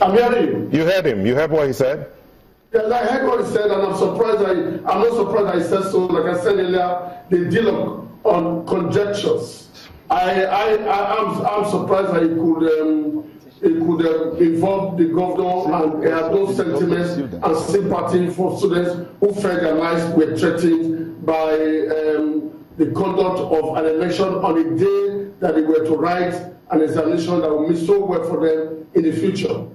I'm hearing you. You heard him. You heard what he said? Yes, I heard what he said, and I'm surprised. I, I'm not surprised that he said so. Like I said earlier, they deal on, on conjectures. I, I, I, I'm, I'm surprised that he could, um, he could uh, involve the governor and uh, those sentiments and sympathy for students who felt their lives were threatened by um, the conduct of an election on a day that they were to write an examination that would mean so well for them in the future.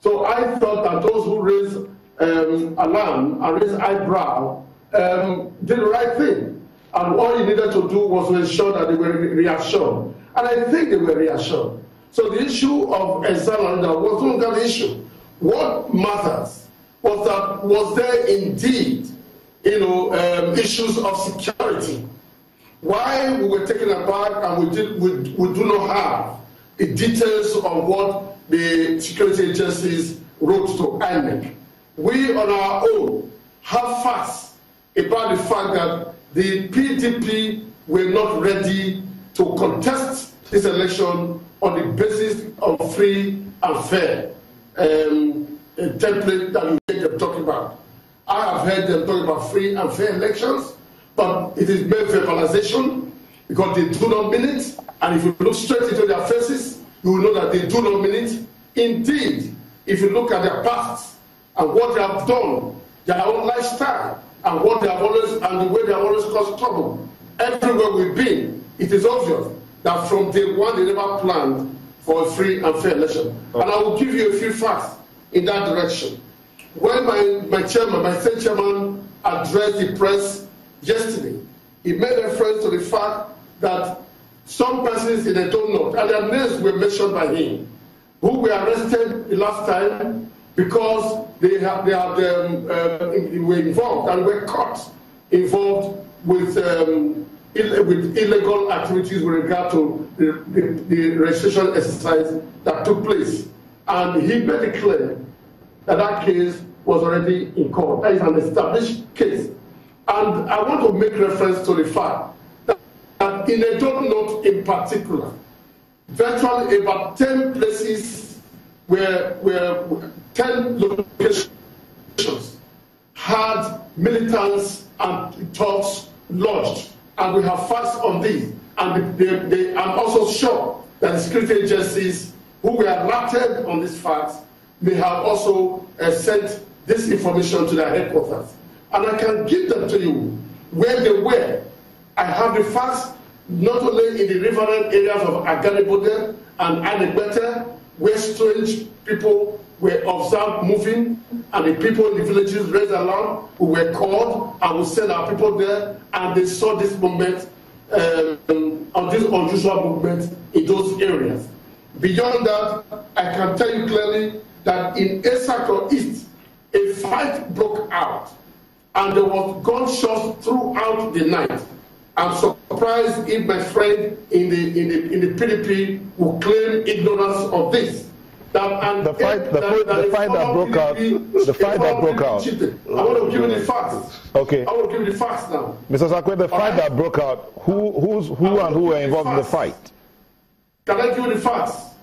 So I thought that those who raised um, alarm and raised eyebrow um, did the right thing. And all he needed to do was to ensure that they were reassured. And I think they were reassured. So the issue of exam was not that issue. What matters was that was there indeed, you know, um, issues of security. Why we were taken aback and we did we, we do not have the details of what the security agencies wrote to INEC. We on our own have facts about the fact that the PDP were not ready to contest this election on the basis of free and fair um, template that you hear them talking about. I have heard them talking about free and fair elections, but it is mere verbalization because they do not mean it. And if you look straight into their faces, you will know that they do not mean it. Indeed, if you look at their past and what they have done, their own lifestyle, and what they have always and the way they have always caused trouble. Everywhere we've been, it is obvious that from day one they never planned for a free and fair election. Okay. And I will give you a few facts in that direction. When my, my chairman, my state chairman, addressed the press yesterday, he made reference to the fact that some persons in the North, and their names were mentioned by him, who were arrested last time because they have they have um, uh, were involved and were caught involved with um, Ill with illegal activities with regard to the, the, the, registration exercise that took place. And he made it clear that that case was already in court. That is an established case. And I want to make reference to the fact that, that in a note in particular, virtually about 10 places where, where 10 locations had militants and talks lodged, and we have facts on this. And they, they, I'm also sure that the security agencies who were alerted on these facts may have also uh, sent this information to their headquarters. And I can give them to you where they were. I have the facts not only in the riverine areas of Agenebode and Anegbette, where strange people were observed moving, and the people in the villages raised alarm. We were called, and we sent our people there, and they saw this movement, um, of this unusual movement in those areas. Beyond that, I can tell you clearly that in Etsako East, a fight broke out, and there was gunshots throughout the night. I'm surprised if my friend in the in the in the PDP will claim ignorance of this. That, the fight, the, that, that the fight that broke out, the fight that broke out. I want to give you the facts. Okay. I want to give you the facts now. Mr. Sakwe, the fight right. that broke out, who, who's, who and who were involved in the fight? Can I give you the facts?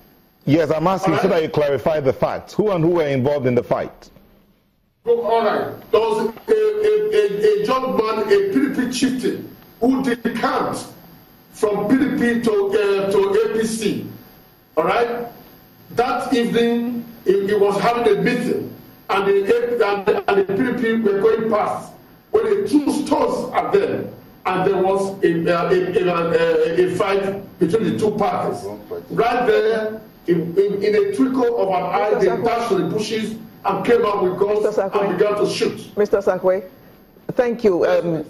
Yes, I'm asking right. so that you clarify the facts. Who and who were involved in the fight? All right. There was a, a, a, a young man, a PDP chieftain, who decamped from PDP to, uh, to APC. All right? That evening, he, he was having a meeting, and the, and, the, and the PDP were going past. When the two stores are there, and there was a, a, a, a, fight between the two parties. Right there, in, in, in a twinkle of an eye, they dashed to the bushes and came out with guns and began to shoot. Mr. Sakwe, thank you. Um,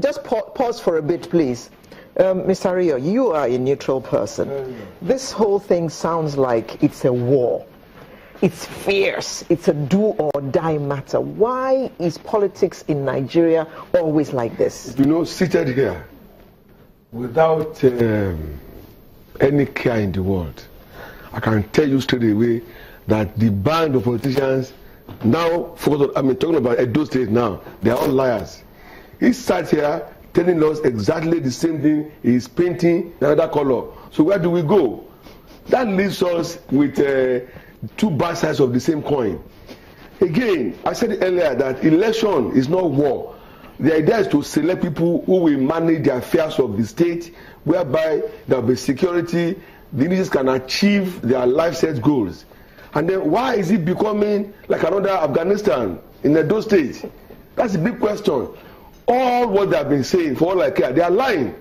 just pause for a bit, please. Um, Mr. Rio, you are a neutral person. This whole thing sounds like it's a war. It's fierce. It's a do or die matter. Why is politics in Nigeria always like this? You know, seated here without um, any care in the world, I can tell you straight away that the band of politicians now focus on, I mean, talking about Edo State now, they are all liars. He sat here telling us exactly the same thing he is painting another color so where do we go that leaves us with uh, two bad sides of the same coin. Again, I said earlier that election is not war. The idea is to select people who will manage the affairs of the state, whereby there will be security, the individuals can achieve their life set goals. And then why is it becoming like another Afghanistan in Edo state? That's a big question. All what they have been saying for all I care, they are lying.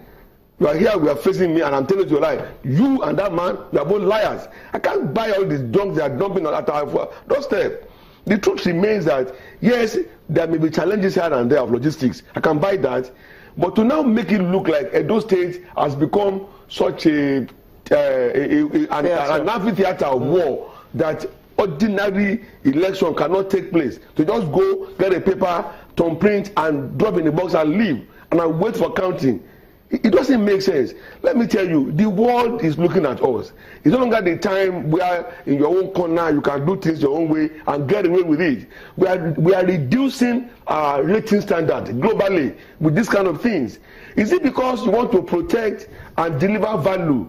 You are here, we are facing me, and I'm telling you a lie. You and that man, you are both liars. I can't buy all these dunks they are dumping on at our doorstep. The truth remains that yes, there may be challenges here and there of logistics. I can buy that. But to now make it look like Edo State has become such a, uh, a, a, an, an amphitheater of war that ordinary election cannot take place. To just go get a paper, thumbprint, and drop in the box and leave, and I wait for counting. It doesn't make sense. Let me tell you, the world is looking at us. It's no longer the time where in your own corner you can do things your own way and get away with it. We are, we are reducing our rating standard globally with this kind of things. Is it because you want to protect and deliver value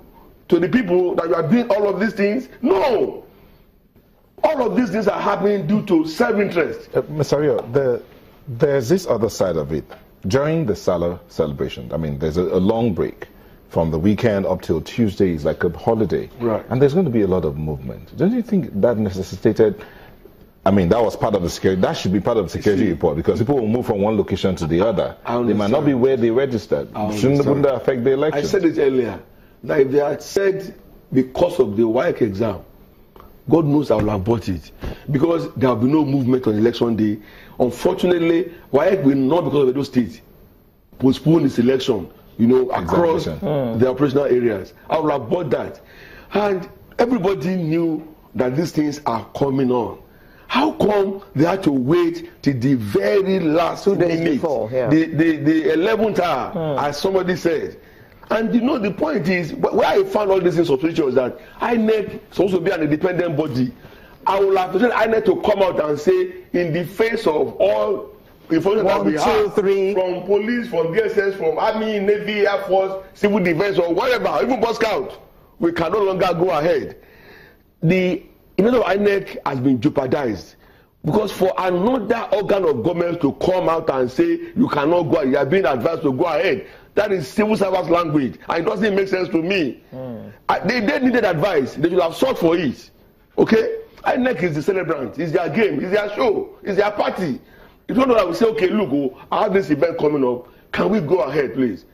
to the people that you are doing all of these things? No. All of these things are happening due to self-interest. Uh, Mr. Rio, the, there's this other side of it during the Salah celebration, I mean, there's a, a, long break from the weekend up till Tuesday is like a holiday. Right. And there's going to be a lot of movement. Don't you think that necessitated? I mean, that was part of the security. That should be part of the security see, report because people will move from one location to the other. They might not be where they registered. Shouldn't wouldn't that affect the election? I said it earlier. That if they had said because of the WAEC exam, God knows I will have bought it because there will be no movement on election day. Unfortunately, WAEC will not because of Edo State postpone its election, you know, across mm. the operational areas. I will have bought that. And everybody knew that these things are coming on. How come they had to wait till the very last Two days minute, before, yeah. the, the, the 11th hour, mm. as somebody said? And you know, the point is, where I found all these things suspicious that INEC is supposed to be an independent body. I would have to tell INEC to come out and say, in the face of all information One, that we two, have three. from police, from DSS, from Army, Navy, Air Force, Civil Defense, or whatever, even Boy Scout, we can no longer go ahead. The image of INEC has been jeopardized because for another organ of government to come out and say you cannot go ahead, you are being advised to go ahead That is civil service language, and it doesn't make sense to me. Mm. I, they, they needed advice. They should have sought for it. Okay? INEC is the celebrant. It's their game. It's their show. It's their party. You know that we say, okay, look, oh, I have this event coming up. Can we go ahead, please?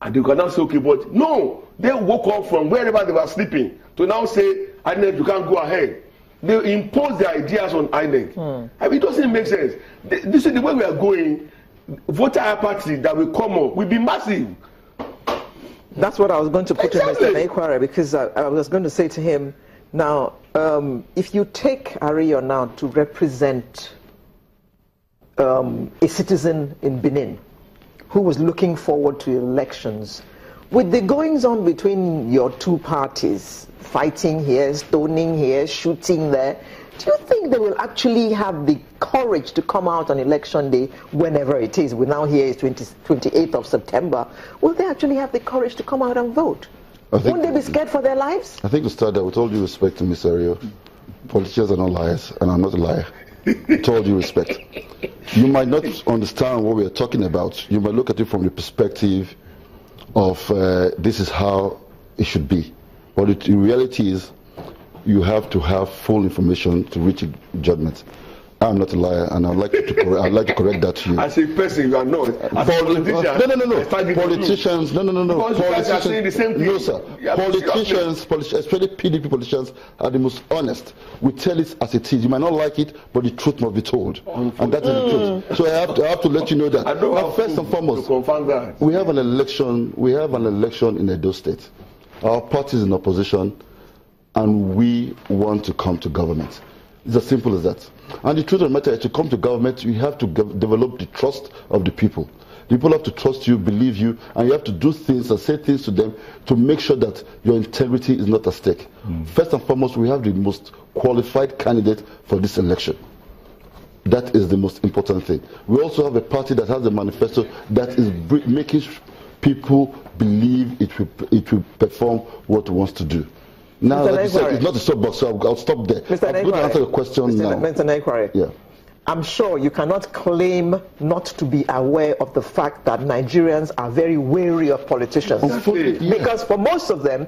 And they can now say, okay, but no. They woke up from wherever they were sleeping to now say, INEC, you can't go ahead. They impose their ideas on INEC. Mm. I mean, it doesn't make sense. This is the way we are going voter apathy that will come up will be massive. That's what I was going to put exactly. in Mr. Because I, I, was going to say to him, now, um, if you take Ario now to represent um, a citizen in Benin who was looking forward to elections, with the goings on between your two parties, fighting here, stoning here, shooting there, do you think they will actually have the courage to come out on election day, whenever it is? We now hear it's 20, 28th of September. Will they actually have the courage to come out and vote? Won't they be scared for their lives? I think to start that, with all due respect to Mr. Ario, politicians are not liars, and I'm not a liar. with all due respect. You might not understand what we are talking about. You might look at it from the perspective of uh, this is how it should be. But it, in reality is you have to have full information to reach a judgment. I'm not a liar, and I'd like to correct, I'd like to correct that to you. As a person, you are not. As a politician, no, no, no, no. Politicians, no, no, no, no. Politicians are saying the same thing. No, sir. Politicians, politicians, especially PDP politicians, are the most honest. We tell it as it is. You might not like it, but the truth must be told, and that is the truth. Mm. So I have to, I have to let you know that. I first and foremost, we have an election. We have an election in Edo State. Our party is in opposition and we want to come to government. It's as simple as that. And the truth of the matter is to come to government, you have to develop the trust of the people. People have to trust you, believe you, and you have to do things and say things to them to make sure that your integrity is not at stake. Mm. First and foremost, we have the most qualified candidate for this election. That is the most important thing. We also have a party that has a manifesto that is making people believe it will, it will perform what it wants to do. Now, Mr. like said, it's not a soapbox, so I'll, I'll stop there. Mr. I'm going to answer your question Mr. now. Mr. Negwari. Yeah. I'm sure you cannot claim not to be aware of the fact that Nigerians are very wary of politicians. Yeah. Because for most of them,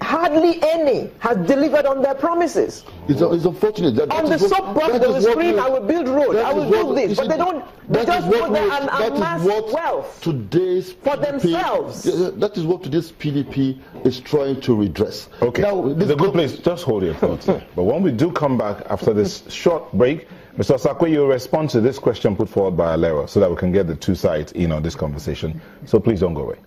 hardly any has delivered on their promises. It's, it's unfortunate. That, On the is what- soapbox, that they will scream, I will build roads, I will is do this, but they don't, they just is what go there and that is amass what wealth. Today's For themselves. Yeah, that is what today's PDP is trying to redress. Okay, Now, it's this a good place. Just hold your thoughts. but when we do come back after this short break, Mr. Sakwe, you'll respond to this question put forward by Alera so that we can get the two sides in on this conversation. So please don't go away.